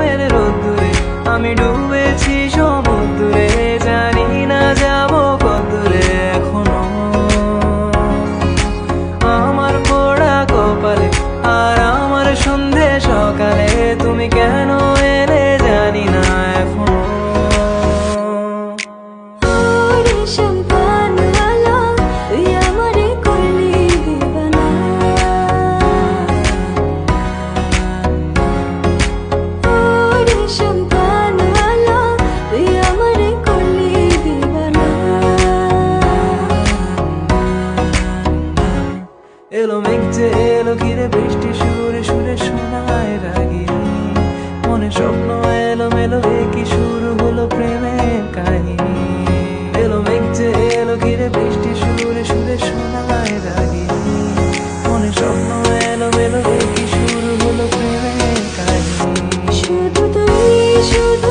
ঘামের রোদ্দুরে, আমি ডুবেছি সমুদ্রে, জানি না যাব কদ্দুরে এখনও। আমার পোড়া কপালে আর আমার সন্ধে সকালে, তুমি কেন এলে জানি না এখনও। এলো মেঘ যে এলো ঘিরে বৃষ্টি সুরে সুরে শোনায় রাগিনী মনে স্বপ্ন এলো মেলো কি শুরু হলো প্রেমের কাহিনী। এলো মেঘ যে এলো ঘিরে বৃষ্টি সুরে সুরে শোনায় রাগিনী মনে স্বপ্ন এলো মেলো কি শুরু হলো প্রেমের কাহিনী। শুধু তুই শুধু